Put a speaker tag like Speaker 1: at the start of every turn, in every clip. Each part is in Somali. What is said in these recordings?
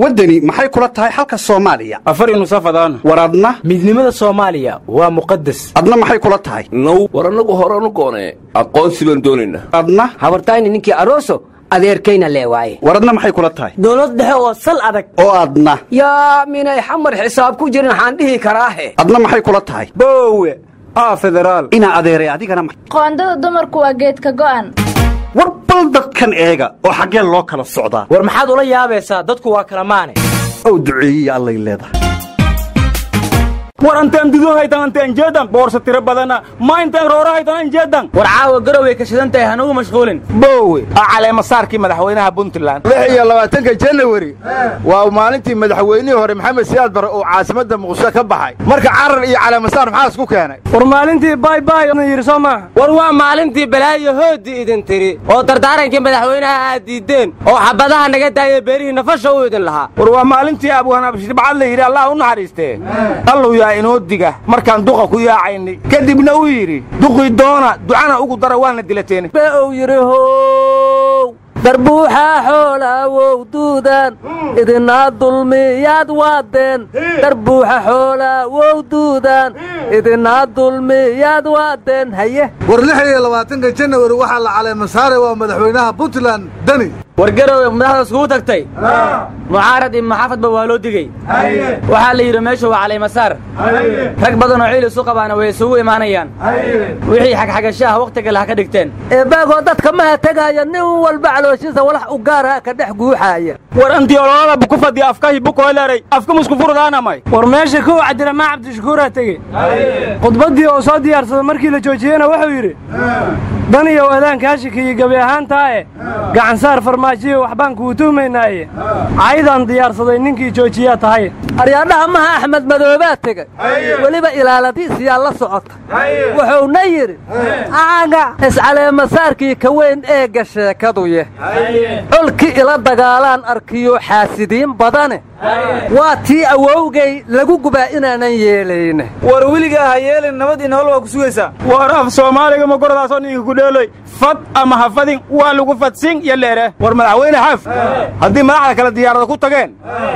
Speaker 1: waddani maxay kula tahay xalka soomaaliya?
Speaker 2: Afar inusafadaan
Speaker 1: war adna?
Speaker 3: Midnimada soomaaliya waa muqadas
Speaker 1: adna maxay kula tahay?
Speaker 4: Now war annagu horanu goonee aqoonsi baan doonaynaa
Speaker 1: adna?
Speaker 5: Habartayni ninkii aroso adeerkayna lee waaye
Speaker 1: war adna maxay kula tahay?
Speaker 5: Dowlad dhexe oo sal adag.
Speaker 1: Oo adna.
Speaker 5: Yaa minay xamar xisaab ku jirin waxaan dhihi karaahe.
Speaker 1: Adna maxay kula tahay?
Speaker 2: Boowe aa federaal
Speaker 1: inaa adeeray adigana ma-
Speaker 6: qoondada dumarku waa geedka go'an
Speaker 1: bal dadkan eega oo xaggeen loo kala socdaa.
Speaker 3: War maxaad ula yaabaysaa? Dadku waa kala maane.
Speaker 1: Ow duceeyiya allay leedahay
Speaker 2: war antaan dudo haytan antaan jeedan boorsa tiro badana ma intaan roora haytan an jeedan
Speaker 3: war caawa garoway ka shidan tahay hanugu mashquulin.
Speaker 2: Boowe. Aa caleemasaarkii madaxweynaha puntland.
Speaker 7: Lix iyo labaatanka janawari waa maalintii madaxweynihii hore maxamed siyaad bare uu caasimadda muqdisho ka baxay. Marka carar iyo caleemasaar maxaa isku keenay?
Speaker 2: War maalintii baybay yidhi soo maaha
Speaker 3: war waa maalintii balaayo hooddi idin tiri oo dardaarankii madaxweynaha aad diiddeen oo xabadaha naga daaya beerihii nafasha u idin lahaa.
Speaker 2: War waa maalintii abwaan la yidhi allah u naxariistee yaa inoo diga markaan duqa ku yaacaynay. Kadibna uu yidhi duqii doona ducana ugu dara waana dilateen
Speaker 5: uu yidhi how darbuuxaa xoolaawow duudan idinaa dulmiyaad waadeen. Darbuuxa xoolaawow duudan idinaa dulmiyaad waadeen haye.
Speaker 8: War lix iyo labaatanka janawari waxaa la caleema saaray waa madaxweynaha puntland dani
Speaker 3: war garowe madaxda iskugu tagtay. Mucaarad iyo maxaafadba waa loo digey waxaa la yidhi meeshu waa calaymasaar rag badan oo ciil isu qabaana way isugu imaanayaan. Wixii xagxagashaha wakhtiga le ha ka dhigteen.
Speaker 5: Eebaagoo dadka maha tegaya nin walba calooshiisa walax u gaara ka dhex guuxaaya.
Speaker 2: War antiololada buku fadhiya afkahi bukoeleray afka musku furdaanamay
Speaker 9: war meesha kow cabdiraxmaan cabdishakuuraa tegey khudbaddii oo soo diyaarsada markii la joojiyeyna wuxuu yidhi dan iyo wadaan kaashika iyo gebi ahaantaae gacansaar farmaajiyo waxbaan kuu tuhmaynaaye. Caydaan diyaarsaday ninkii joojiyaa tahay.
Speaker 5: Aryaadhaha maha axmed madoobaa tegay weliba ilaaladiisiyaa la socota. Wuxuuna yidhi aaga iscaleemasaarkii ka weyn eegga sheekaduye colkii ila dagaalaan arkiyo xaasidiin badane. Waa tii awowgay lagu gubaa inaanan yeelayne.
Speaker 2: War weliga ha yeelin nabad iyo waa ku sugaysaa. War af soomaaliga ma goradaasoo ninka ku dheeloy fad ama hafadin waa lagu fadsin iyo leere. War madaxweyne xaaf haddii madaxda kale diyaarada ku tageen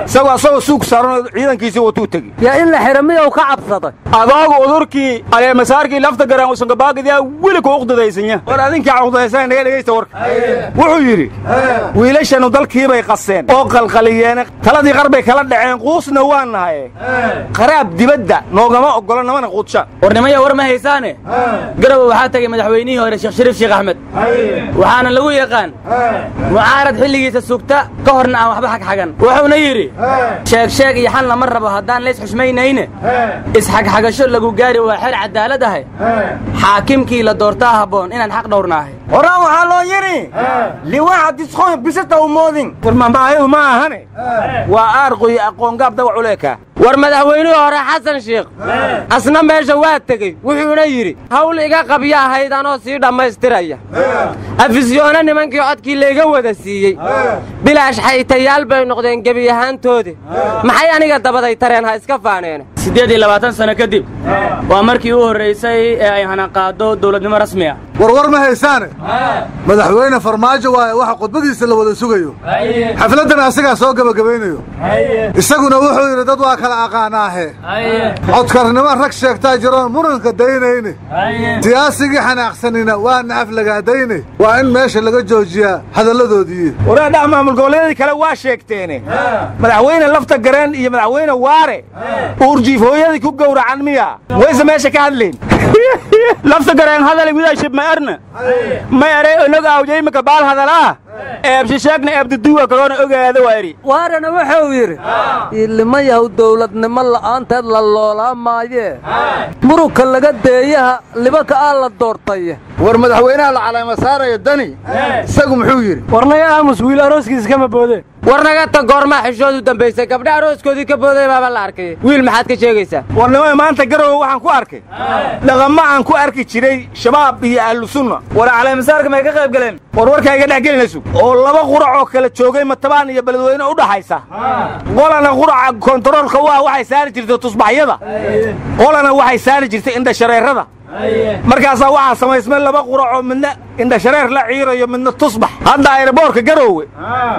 Speaker 2: isagoo asagoo suug saaran ciidankiisii watuu tegi.
Speaker 5: Yaa in la xidha miyow ka cabsaday?
Speaker 2: Adoogu udurkii aleemasaarkii lafta garaan usangabaagidyaa weli ku uqdadaysanya war adinkaa uqdadaysan naga dhegaysta warka. Wuxuu yidhi wiilashanu dalkiibay qaseen oo qalqaliyeen taladii qar bay kala dhaceen quusna waa nahaye qaraab dibadda noogama oggolo namana quudshaan
Speaker 3: war nimaya war ma haysaane? Garowe waxaa tegay madaxweynihii hore sheekh shariif sheekh axmed waxaana lagu yaqaan mucaarad xilligiisa sugta ka horna aan waxba xagxagan. Wuxuuna yidhi sheeg sheeg iyo xal lama rabo haddaan lays xushmaynayne. Isxagxagasho lagu gaari waa xer cadaalad ahay. Xaakimkii la doortaa habboon inaan xaq dhowrnaahay.
Speaker 2: Horaan waxaa loo yidhi liwaxa disqoy bisata umoodin war mambaayadu ma ahane? Waa aarqoy aqoongaab dawac uleeka
Speaker 3: war madaxweynihii hore xasan sheekh asna meesha waa tegey wuxuuna yidhi hawl iga qabya ahayd anoo sii dhammaystiraya. Afisyoona nimankii codkii layga wada siiyey. Bilaash xaytayaal bay noqdeen gebi ahaantoodi maxay aniga dabaday tareen ha iska faaneene siddeed iyo labaatan sano kadib waa markii u horraysay ee ay hanaqaado dowladnimo rasmi ah.
Speaker 8: Warwar ma haysaane? Madaxweyne farmaajo waaye waxa khudbadiisa la wada sugayo. Xafladdana asagaa soo gebagabaynayo isaguna wuxuu yidhi dad waa kala aqaanaahe. Codkarnimo rag sheegtaa jiroon muranka daynayne. Siyaasigii xanaaqsanina waa nacaf lagaadayne waa in meesha laga joojiyaa hadalladoodii
Speaker 2: waraadhaha maamul goboleedii kale waa sheegteene. Madaxweyne lafta gareen iyo madaxweyne waare uurjiif hooyadii ku gowracan miya. Wayse meesha ka hadlayn lafta gareen hadal widaashib ma erna? Ma ere onog awjaymaka baal hadalaa? Eebshisheegna eebduduwa kaloona ogaada waari
Speaker 5: waarana wuxuu yidhi iilimayahu dawladnimo la'aanteed la loolaa maayee murugka laga deeyaha libanka aa la doortay
Speaker 7: war madaxweynaha la caleema saarayo dani. Isagu muxuu yidhi
Speaker 9: warnaga aamus wiil arooskiisa kama boodeen
Speaker 3: war naga ta goormaa xishood u dambaysay gabdha arooskoodii ka booday baaba la arkay. Wiil maxaad ka sheegaysaa?
Speaker 2: Warnimada maanta garowe waxaan ku arkay dhaqamo aan ku arki jiray shabaab iyo ahlu sunna. War caleemasaarka may ka qayb galeen? War warkaa iga dhex gelinaysu oo laba qurac oo kala joogay matabaan iyo beledweyne u dhaxaysa. Qolana quraca kontaroolka u ah waxay saari jirtay tusbaxyada. Qolana waxay saari jirtay indhashareerada markaasaa waxaa samaysmay laba quracoo midna indhashareer la ciirayo midna tusbax. Hadda ayraboorka garoowe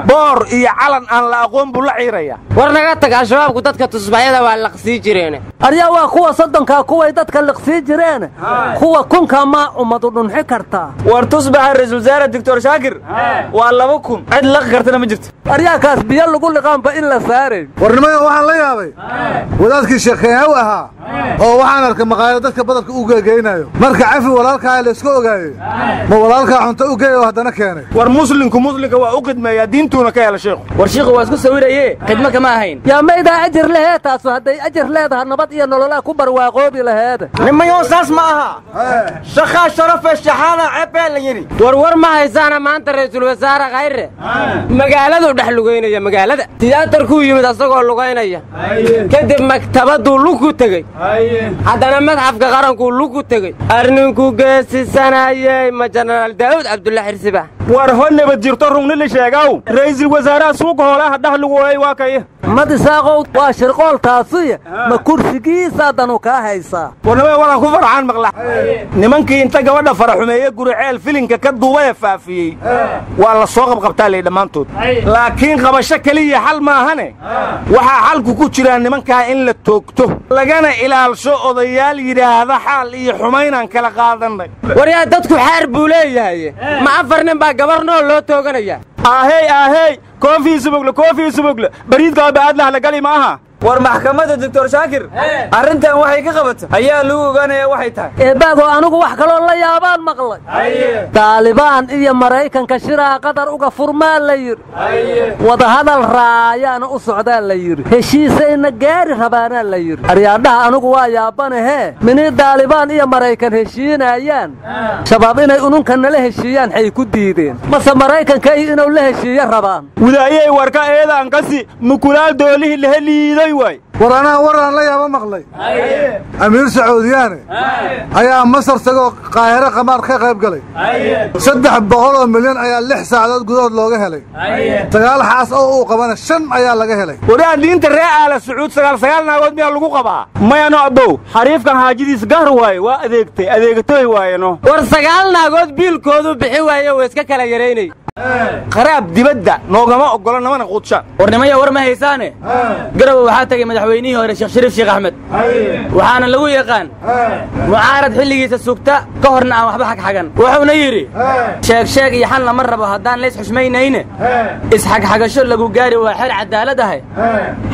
Speaker 2: boor iyo calan aan la aqoon buu la ciiraya.
Speaker 3: War naga tag al-shabaabku dadka tusbaxyada waa laqsii jireene.
Speaker 5: Aryaa waa kuwa soddonkaa kuway dadka liqsii jireen kuwa kunkaa maa ummadu dhunxi kartaa
Speaker 10: war tusbaxa ra'iisul wasaare doctor shaakir waa laba kun. Cid laqi kartana ma jirto.
Speaker 5: Aryaakaas biyo lagu liqaanba in la saaray.
Speaker 8: Warnimada waxaan la yaabay. Wadaadkii sheekeenaw ahaa oo waxaan arkay maqaayado dadka badarka u geegeynayo. Marka cafi walaalkaa layska ogaaye walaalkaa cunto u geey oo haddana keenay.
Speaker 2: War muslimku muslimka waa u khidmeeyaa diintuuna ka hela sheekhu
Speaker 10: war shiikhu waa isku sawiraye khidmo kama ahayn.
Speaker 5: Yaa maydaa ajir lehee taasu hadday ajir leedaha nabad iyo nololaa ku barwaaqoobi laheeda
Speaker 10: nimayow saas ma aha? Shaqaa sharafee shaxaada ceebee la yidhi.
Speaker 3: War war ma haysaana maanta ra'iisul wasaare khayre. Magaaladuu dhex lugaynaya magaalada. Tiyaatarkuu yimid asagoo lugaynaya kadib maktabaduu lug ku tegey. Haddana madxafka qarankuu lug ku tegey. Arninkuu geesisanayey ma jenaraal daa'uud cabdulla xirsiba
Speaker 2: war ho nabad jirto rugni la sheegaw ra'iisul wasaaraha suuqa hoolaha dhex lugooyay waa kaya
Speaker 5: madisaaqow waa shirqool taasuya ma kursigiisaadanu kaa haysaa
Speaker 2: warnimada walaan ku farxaan maqla nimankii inta gabadha faraxumeeye guriceel filinka ka duubaya faafiyey waa la soo qabqabtaa lay dhammaantood laakiin qabasho keliya xal maahane waxaa xalku ku jiraa nimankaa in la toogto lagana ilaalsho odayaal yidhaahda xaal iyo xumaynaan kala qaadannay
Speaker 3: war yaa dadku xaar buu leeyahay ma afar nin baa gabar nool loo tooganaya
Speaker 2: aahey aahey koofii subugle koofii subugle bariidkaa baadlah la gali ma aha
Speaker 10: war maxkamadda doctor shaakir arrintan waxay ka qabata ayaa lagu ogaanaya waxay tahay.
Speaker 5: Eebbaagoo anigu wax kaloo la yaabaan maqlay. Daalibaan iyo maraykanka shiraa qatar uga furmaa la yidhi. Wadahadal raayaana u socdaa la yidhi. Heshiisayna gaari rabaanaa la yidhi. Aryaadhaha anigu waa yaabanahee minii daalibaan iyo maraykan heshiinayaan shabaab inay ununka nala heshiiyaan xay ku diideen. Mase maraykanka iyo inuu la heshiiyo rabaan.
Speaker 2: Widaayey warka eedaan kasi mukulaal doolihii liiday waay
Speaker 8: war anaa waraan la yaaba maqlay amiir sacuudiyaane ayaa masar tagoo qaahiro qamaar ka qayb galay. Saddex boqol oo milyan ayaa lix saacadood gudahood looga helay. Sagaal xaas oo uu qabana shan ayaa laga helay.
Speaker 2: Waraa diinta ree aala sacuud sagaal sagaal naagood miyaa lagu qabaa? Mayano abbow xariifkan haajadiis gaar waaye waa adeegtay adeegatoy waayeno
Speaker 3: war sagaal naagood biilkoodu bixi waaye way iska kala yaraynay
Speaker 2: qaraab dibadda noogama oggola namana quudshaan
Speaker 10: warnimaya war ma haysaane? Garowe waxaa tegey madaxweynihii hore sheekh shariif sheekh axmed waxaana lagu yaqaan mucaarad xilligiisa sugta ka horna aan waxba xagxagan. Wuxuuna yidhi sheeg sheeg iyo xal lama rabo haddaan lays xushmaynayne isxagxagasho lagu gaari waa xer cadaalad ahay.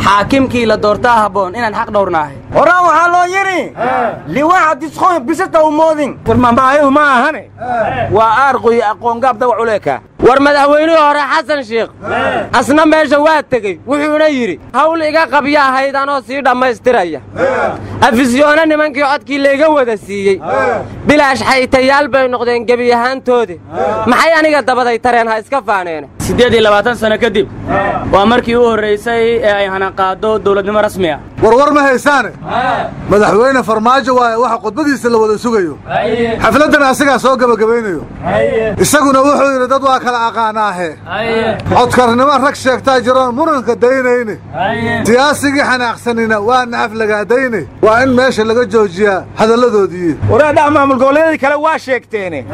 Speaker 10: Xaakimkii la doortaa habboon inaan xaq dhowrnaahay.
Speaker 2: Horaan waxaa loo yidhi liwaaxa disqooy bisata u moodin. War mamaayahu ma ahane. Waa aarqoyo aqoongaab dawac uleeka
Speaker 3: war madaxweynihii hore xasan sheekh asna meesha waa tegey wuxuuna yidhi hawl iga qabya ahayd anoo sii dhammaystiraya. Afisyoona nimankii codkii layga wada siiyey. Bilaash xaytayaal bay noqdeen gebi ahaantoodi. Maxay aniga dabaday tareen ha iska faaneene
Speaker 10: siddeed iyo labaatan sano kadib waa markii u horraysay ee ay hanaqaado dawladnimo rasmi ah
Speaker 8: warwar ma haysaane? Madaxweyne farmaajo waaye waxa khudbadiisa la wada sugayo. Xafladdan asagaa soo gebagabaynayo isaguna wuxuu yidhi dad waa kala aqaanaahe. Codkarnimo rag sheegtaa jiroon muranka daynayne. Siyaasigii xanaaqsanina waa naaflagaadayne waa in meesha laga joojiyaa hadalladoodii
Speaker 2: waraadhaha maamul goboleedii kale waa sheegteene.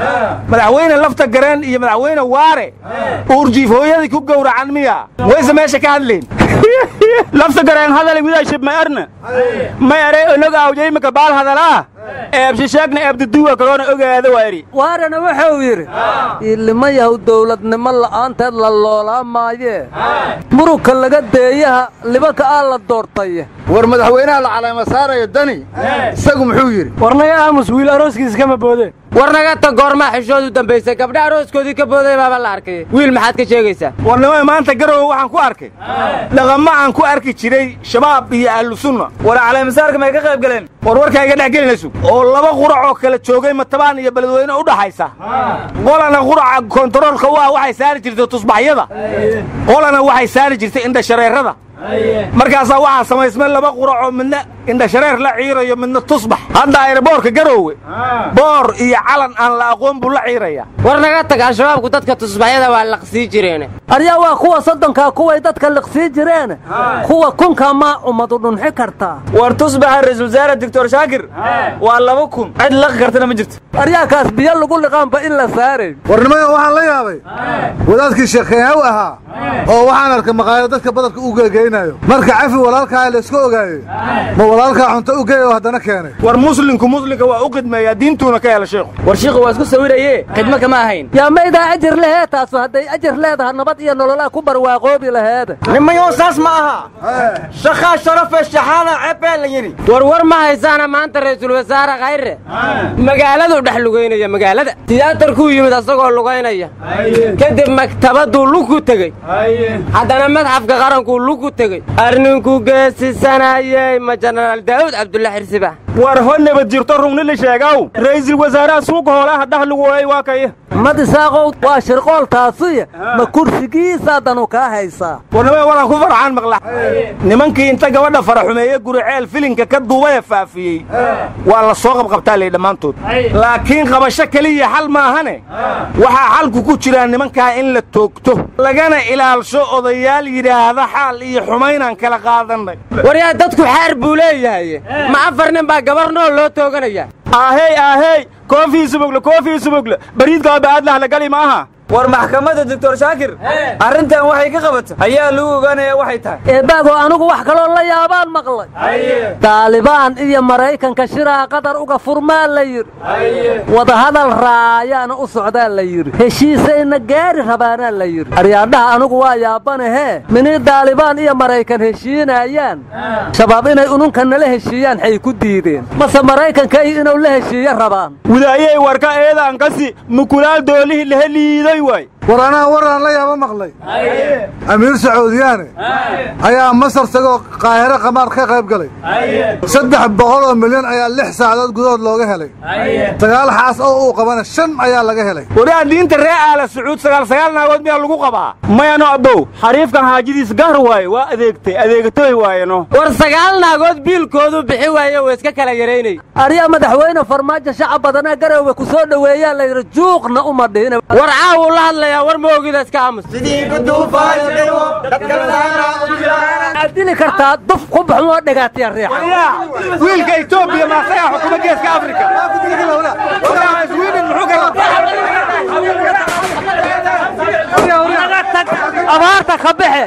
Speaker 2: Madaxweyne lafta gareen iyo madaxweyne waare. Uurjiif hooyadii ku gowracan miya wayse meesha ka hadlayn lafta gareen hadale widaashib ma erna. Ma ere onog awjaymaka baal hadalaa eebshisheegna eebduduwa kaloona ogaada waa eri
Speaker 5: waarana wuxuu yidhi iilimayahu dawladnimo la'aanteed la loolaa maayee murugka laga deeyaha libanka aa la doortaye.
Speaker 7: War madaxweynaha la calaama saarayo dani isagu muxuu yidhi
Speaker 9: warnaga aamus wiil arooskiisa kama boodeen
Speaker 3: war naga tag goormaa xishood u dambaysay gabdha arooskoodii ka booday baaba la arkay. Wiil maxaad ka sheegaysaa?
Speaker 2: Warnimada maanta garowe waxaan ku arkay. Dhaqamma aan ku arki jiray shabaab iyo ahlu sunna.
Speaker 10: War caleemasaarka may ka qayb galeen?
Speaker 2: War warkaa iga dhex gelinaysu oo laba qurac oo kala joogay matabaan iyo beledweyne u dhaxaysa. Qolana quraca kontaroolka waa waxay saari jirtay tusbaxyada. Qolana waxay saari jirtay indhashareerada markaasaa waxaa samaysmay laba quracoo midna indhashareer la ciirayo midna tusbax. Hadda ayraboorka garoowe. Boor iyo calan aan la aqoon buu la ciiraya.
Speaker 3: War naga tag al-shabaabku dadka tusbaxyada waa laqsii jireene.
Speaker 5: Aryaa waa kuwa soddonkaa kuway dadka liqsii jireen. Kuwa kunka maa ummadu dhunxi kartaa
Speaker 10: war tusbaxa ra'iisul wasaare doctor shaakir waa laba kun. Cid laqi kartana ma jirto.
Speaker 5: Aryaakaas biyo lagu liqaanba in la saarayn
Speaker 8: warnimayo waxaan la yaabay. Wadaadkii sheekheehaw ahaa oo waxaan arkay maqaayado dadka badarka u geegeynayo marka cafi walaalkaa layska ogaayey ma walaalkaa cunto u geey oo haddana keenay.
Speaker 2: War muslimku muslimka waa u khidmeeyaa diintuuna ka hela sheekhu
Speaker 10: war shiikhu waa isku sawiraye khidmo kama ahayn.
Speaker 5: Yaa maydaa ajir lehee taasu hadday ajir leedaha nabad iyo nololaa ku barwaaqoobi laheeda
Speaker 10: nimayo saas ma aha. Shaqaa sharafe shaxaada ceebee la yidhi.
Speaker 3: War war ma haysaana maanta ra'iisul wasaare khayre? Magaaladuu dhex lugaynaya magaalada. Tiyaatarkuu yimid asagoo lugaynaya kadib maktabaduu lugku tegey. Haddana madxafka qarankuu lugku tegey. Arninkuu geesisanayey ma jenaraal daa'uud cabdulla xirsiba
Speaker 2: war ho nabad jirto rungni la sheegaw ra'iisul wasaaraha suuqa hoolaha dhexlugu waayey waa kaya
Speaker 5: mad isaaqow waa shirqool taasuya ma kursigiisaa danu kaa haysaa
Speaker 2: warnimada walaan ku farxaan maqla nimankii inta gabadha faraxumeeye guriceel filinka ka duubaya faafiyey waa la soo qabqabtaa lay dhammaantood laakiin qabasho keliya xal maahane waxaa xalku ku jiraa nimankaa in la toogto lagana ilaalsho odayaal yidhaahda xaal iyo xumaynaan kala qaadannay
Speaker 3: war yaa dadku xaar buu leeyahay. Ma afar nin baa gabar nool loo tooganaya.
Speaker 2: Aahey aahey koofii subogle koofii subogle bariidkaa ba'aadlah la gali maaha
Speaker 10: war maxkamadda doctor shaakir arrintan waxay ka qabata ayaa lagu ogaanayaa waxay tahay.
Speaker 5: Eebaago anigu wax kaloo la yaabaan maqlay. Daalibaan iyo maraykanka shiraha qatar uga furmaa la yidhi. Wadahadal raayaana u socdaa la yidhi. Heshiisayna gaari rabaanaa la yidhi. Aryaadhaha anigu waa yaabanahee minii daalibaan iyo maraykan heshiinayaan shabaab inay ununka nala heshiiyaan xay ku diideen. Mase maraykanka iyo inuu la heshiiyo rabaan.
Speaker 2: Widaayey warka eedaan kasi mukulaal doolihii lahe liiday waay
Speaker 8: war anaa waraan la yaaba maqlay. Amiir sacuudiyaane ayaa masar tagoo qaahiro qamaar ka qayb galay. Saddex boqol oo milyan ayaa lix saacadood gudahood looga helay. Sagaal xaas oo uu qabana shan ayaa laga helay.
Speaker 2: Waraa diinta ree aala sacuud sagaal sagaal naagood miyaa lagu qabaa? Mayano abbow xariifkan haajadiis gaar waaye waa adeegtay adeegatoy waayeno.
Speaker 3: War sagaal naagood biilkoodu bixi waaye waa iska kala yaraynay
Speaker 5: aryaa madaxweyne farmaajo shacab badanaa garowga ku soo dhoweeyaa la yidhi juuqna uma dhihin.
Speaker 3: War caawuu la hadlayaa war ma ogida iska aamus
Speaker 5: aad dili kartaa duf ku baxun oo dhagaatiya riixa
Speaker 2: wiilka etoobiya maasagaa xukuma geeska afrika.
Speaker 5: Abaarta ka baxe